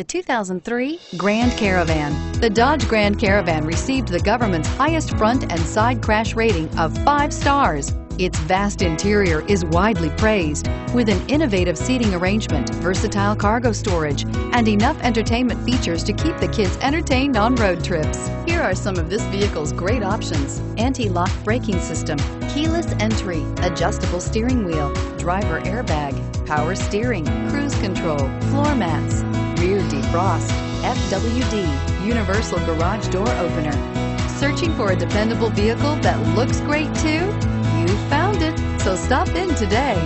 The 2003 Grand Caravan. The Dodge Grand Caravan received the government's highest front and side crash rating of five stars. Its vast interior is widely praised, with an innovative seating arrangement, versatile cargo storage, and enough entertainment features to keep the kids entertained on road trips. Here are some of this vehicle's great options. Anti-lock braking system, keyless entry, adjustable steering wheel, driver airbag, power steering, cruise control, floor mats, rear defrost, FWD, universal garage door opener. Searching for a dependable vehicle that looks great too? You found it, so stop in today.